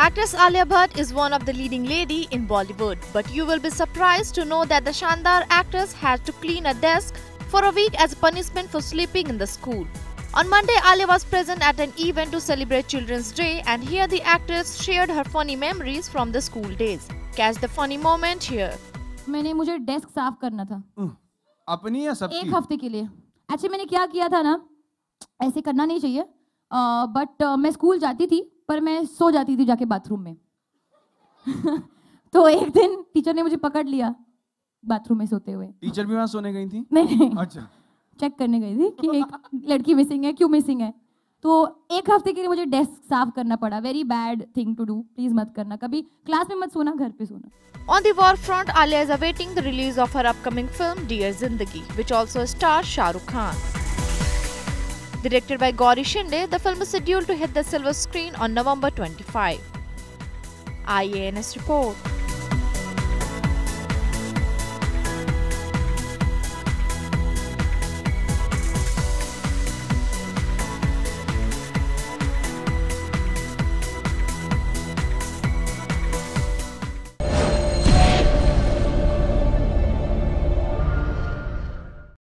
Actress Alia Bhatt is one of the leading lady in Bollywood, but you will be surprised to know that the Shandaar actress had to clean a desk for a week as a punishment for sleeping in the school. On Monday, Alia was present at an event to celebrate Children's Day and here the actress shared her funny memories from the school days. Catch the funny moment here. मैंने मुझे desk साफ करना था अपनी या सबकी एक हफ्ते के लिए अच्छा मैंने क्या किया था ना ऐसे करना नहीं चाहिए बट मैं स्कूल जाती थी पर मैं सो जाती थी जाके बाथरूम में। तो एक दिन टीचर ने मुझे पकड़ लिया बाथरूम में सोते हुए। टीचर भी वहाँ सोने गई थी? नहीं नहीं। अच्छा। चेक करने गई थी कि एक लड़की मिसिंग है क्यों मिसिंग है? तो एक हफ़्ते के लिए मुझे डेस्क साफ़ करना पड़ा। Very bad thing to do please मत करना। कभी क्लास में मत सोना घर पे सोना। The war front, Alia is awaiting the release of her upcoming film Dear Zindagi, which also stars Shah Rukh Khan. Directed by Gauri Shinde, the film is scheduled to hit the silver screen on November 25. IANS report.